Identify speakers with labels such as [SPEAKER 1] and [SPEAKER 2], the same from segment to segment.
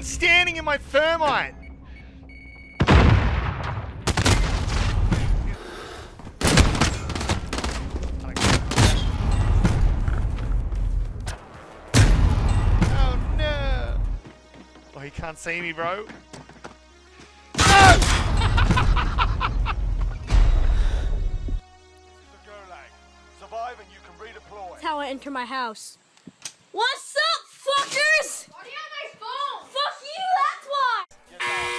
[SPEAKER 1] even standing in my thermite. Oh no! Oh, he can't see me, bro.
[SPEAKER 2] Survive and you can redeploy.
[SPEAKER 3] That's how I enter my house. What's up, fuckers?
[SPEAKER 4] Why do you have my phone?
[SPEAKER 3] Fuck you, that's why!
[SPEAKER 2] You're done.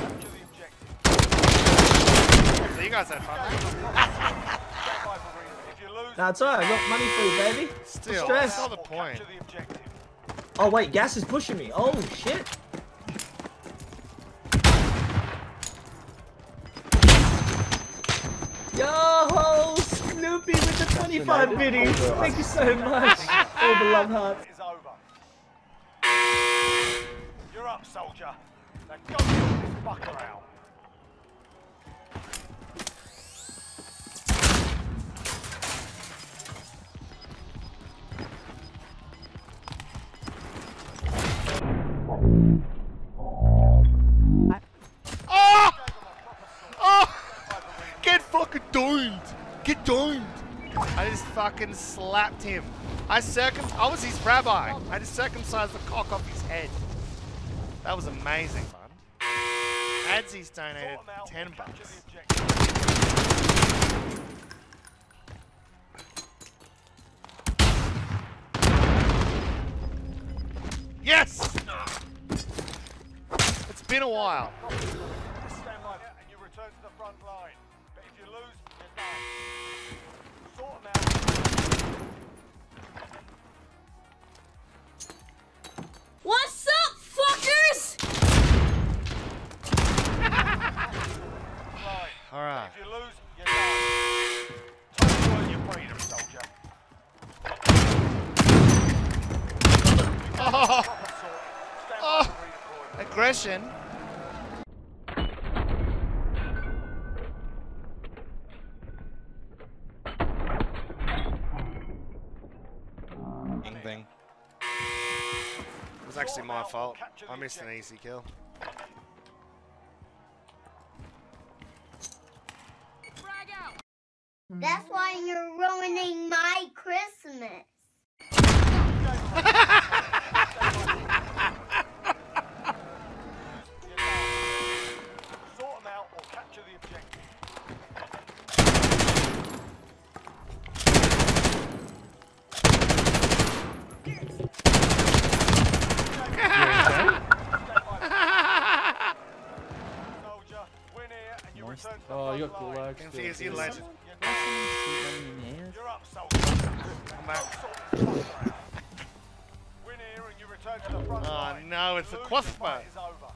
[SPEAKER 2] Capture the objective.
[SPEAKER 1] So you guys had fun, eh?
[SPEAKER 2] Stand by for reason. If you lose,
[SPEAKER 5] That's alright, I got money for you, baby.
[SPEAKER 1] Still,
[SPEAKER 5] stress.
[SPEAKER 1] that's not the point.
[SPEAKER 2] capture the objective.
[SPEAKER 5] Oh wait, gas is pushing me. Oh shit. Yo, Snoopy with the 25 biddies. Thank you so much. All the love hearts.
[SPEAKER 2] Is over. You're up, soldier. Now go sort this fucker out.
[SPEAKER 1] Oh! Oh! Get fucking domed! Get domed! I just fucking slapped him. I circum I was his rabbi. I just circumcised the cock off his head. That was amazing, fun. Adsy's donated
[SPEAKER 2] Sort 'em out
[SPEAKER 1] 10 bucks. Yes! Been a while.
[SPEAKER 2] Just stand by there and you return to the front line. But if you lose, you're done. Sort 'em out.
[SPEAKER 3] What's up, fuckers?
[SPEAKER 2] Line.
[SPEAKER 1] Alright.
[SPEAKER 2] If you lose, you're done. Time to earn your freedom, soldier.
[SPEAKER 1] Oh,
[SPEAKER 2] Proper sort. Stand by
[SPEAKER 1] Oh.
[SPEAKER 2] for redeployment.
[SPEAKER 1] Aggression. Ding ding. It was actually my fault. I missed an easy kill.
[SPEAKER 4] That's why you're ruining my Christmas.
[SPEAKER 2] You're done. Sort 'em out or capture the objective. Soldier, win here and you return to the
[SPEAKER 6] Oh, you
[SPEAKER 2] front
[SPEAKER 6] got
[SPEAKER 2] line.
[SPEAKER 6] gulag.
[SPEAKER 1] You legend.
[SPEAKER 2] You're up, soldier.
[SPEAKER 1] Come back.
[SPEAKER 2] Sort this fucker out. Win here and you return to the front
[SPEAKER 1] Oh no, it's the
[SPEAKER 2] Lose,
[SPEAKER 1] quaff
[SPEAKER 2] the fight
[SPEAKER 1] fight.
[SPEAKER 2] is over.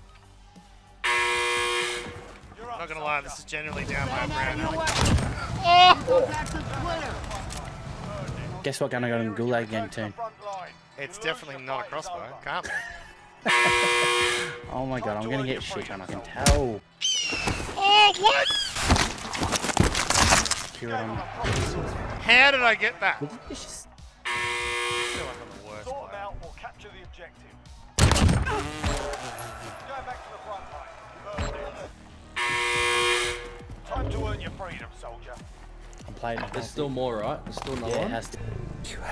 [SPEAKER 2] You're up,
[SPEAKER 1] Not gonna lie, this is genuinely down my brand. Oh!
[SPEAKER 6] Guess what? Gonna go in Gulag again too.
[SPEAKER 1] It's definitely not a crossbow.
[SPEAKER 2] over.
[SPEAKER 1] Can't be.
[SPEAKER 6] Oh my god, I'm gonna get shit on. I can tell.
[SPEAKER 1] Oh, what?
[SPEAKER 6] Hear it on.
[SPEAKER 1] How did I get that?
[SPEAKER 6] It's just
[SPEAKER 1] I like I'm the worst
[SPEAKER 2] Sort 'em
[SPEAKER 1] player.
[SPEAKER 2] out or capture the objective. Go back to the front line. You've earned it. Time to earn your freedom, soldier.
[SPEAKER 6] I'm playing.
[SPEAKER 7] There's still more, right? There's still another
[SPEAKER 6] Yeah, it
[SPEAKER 7] one.
[SPEAKER 6] has to.
[SPEAKER 7] Do we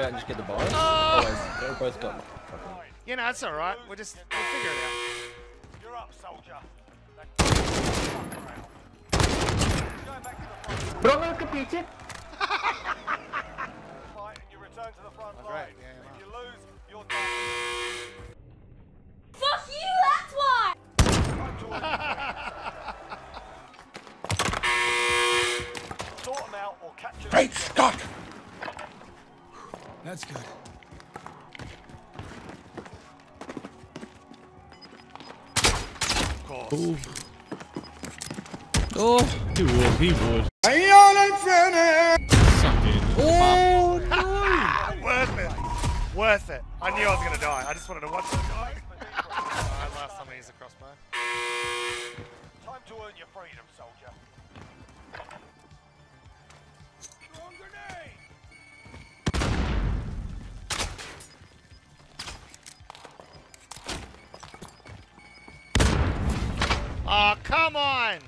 [SPEAKER 7] out and just get the buys? Oh, wait, they're both got.
[SPEAKER 1] You know, it's alright. We'll just we'll figure it out.
[SPEAKER 2] You're up, soldier. Now go around. Going back the front. Fight and you return to the front
[SPEAKER 1] Oh,
[SPEAKER 2] line.
[SPEAKER 1] great. Yeah, yeah,
[SPEAKER 2] if you lose, you're done.
[SPEAKER 3] Fuck you, that's why!
[SPEAKER 2] Time to earn your freedom. Sort 'em out or capture the
[SPEAKER 8] Great
[SPEAKER 2] objective.
[SPEAKER 8] Scott!
[SPEAKER 9] That's good.
[SPEAKER 1] Of course.
[SPEAKER 10] Oh, he would, he would.
[SPEAKER 1] Oh, Worth it. Worth it. I knew I was gonna die. I just wanted to watch him die. Alright, last time I used a crossbow.
[SPEAKER 2] Time to earn your freedom, soldier.
[SPEAKER 1] Come on!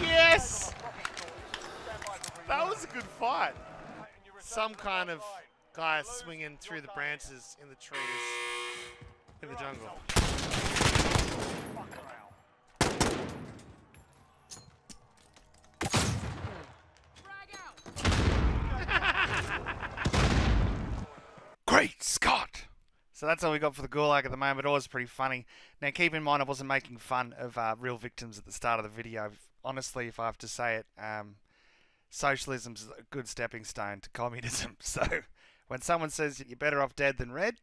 [SPEAKER 1] Yes! That was a good fight. Some kind of guy swinging through the branches in the trees in the jungle. Great! So that's all we got for the Gulag at the moment. It was pretty funny. Now, keep in mind, I wasn't making fun of uh, real victims at the start of the video. Honestly, if I have to say it, um, socialism's a good stepping stone to communism. So, when someone says that you're better off dead than red,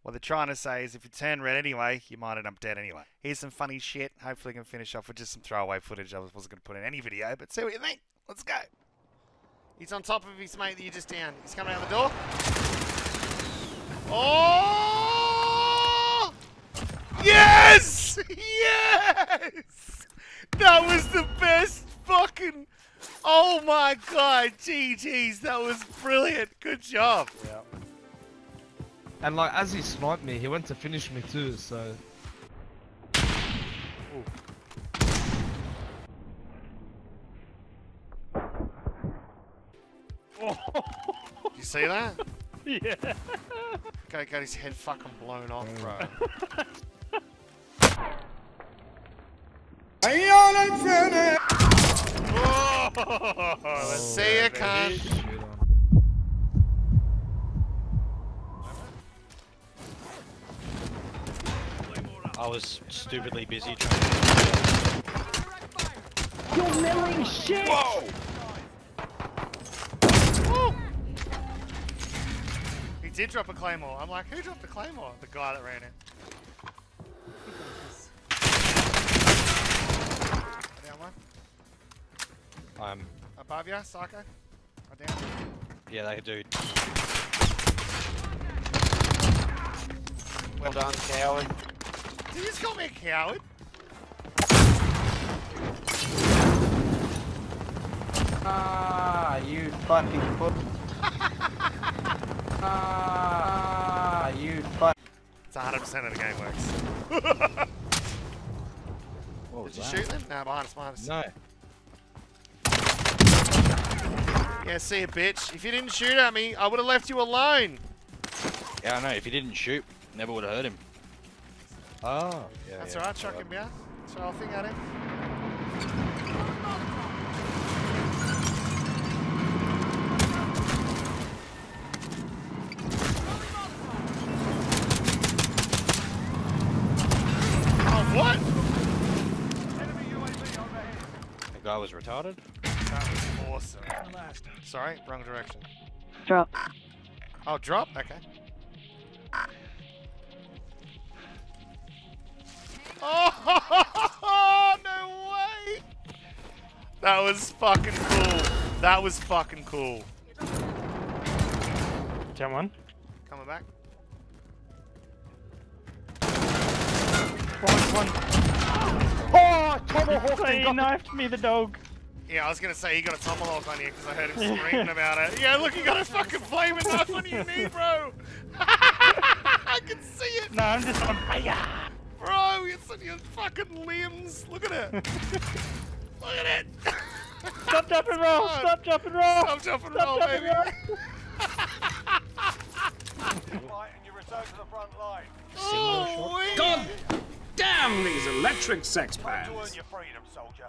[SPEAKER 1] what they're trying to say is if you turn red anyway, you might end up dead anyway. Here's some funny shit. Hopefully, I can finish off with just some throwaway footage. I wasn't going to put in any video, but see what you think. Let's go. He's on top of his mate that you just down. He's coming out the door. Oh! Yes! Yes! That was the best fucking. Oh my god, GG's, that was brilliant. Good job. Yeah.
[SPEAKER 10] And like, as he sniped me, he went to finish me too, so...
[SPEAKER 1] Did you see that?
[SPEAKER 10] Yeah.
[SPEAKER 1] Guy got his head fucking blown off, bro. Oh, let's see you, cunt.
[SPEAKER 8] I was stupidly busy trying
[SPEAKER 5] You're milling shit! Whoa!
[SPEAKER 1] He did drop a claymore. I'm like, who dropped the claymore? The guy that ran in. Down one.
[SPEAKER 8] I'm,
[SPEAKER 1] Above ya, Psycho. Or down.
[SPEAKER 8] yeah, that dude.
[SPEAKER 6] Well done, coward.
[SPEAKER 1] Did you just call me a coward?
[SPEAKER 6] Ah, you fucking put. ah, you fuck.
[SPEAKER 1] It's 100% of the game works.
[SPEAKER 6] What was
[SPEAKER 1] Did you shoot them? Nah, behind us, behind us.
[SPEAKER 8] No.
[SPEAKER 1] Yeah, see you, bitch. If you didn't shoot at me, I would have left you alone.
[SPEAKER 8] Yeah, I know. If you didn't shoot, never would have hurt him. Oh, yeah.
[SPEAKER 1] That's
[SPEAKER 8] yeah.
[SPEAKER 1] alright, chuck him out. Throw a thing at him. Oh, what?
[SPEAKER 8] The guy was retarded.
[SPEAKER 1] That was awesome. Sorry, wrong direction.
[SPEAKER 3] Drop.
[SPEAKER 1] Oh, drop? Okay. Oh, no way! That was fucking cool. That was fucking cool.
[SPEAKER 10] Jam one.
[SPEAKER 1] Coming back.
[SPEAKER 10] One, one.
[SPEAKER 5] Oh, tomahawk
[SPEAKER 10] So he knifed me, the dog.
[SPEAKER 1] Yeah, I was gonna say he got a tomahawk on you because I heard him screaming about it. Yeah, look, he got a fucking flaming knife on your knee, bro. I can see it,
[SPEAKER 10] No, I'm just on fire.
[SPEAKER 1] bro. It's on your fucking limbs. Look at it. Look at it.
[SPEAKER 10] Stop, jump, and roll. Stop, jump, and roll.
[SPEAKER 1] Stop, jump, and roll, baby.
[SPEAKER 10] roll.
[SPEAKER 2] And you return to the front line.
[SPEAKER 1] Oh,
[SPEAKER 9] God damn these electric sex
[SPEAKER 2] Time to earn
[SPEAKER 9] pants.
[SPEAKER 2] your freedom, soldier.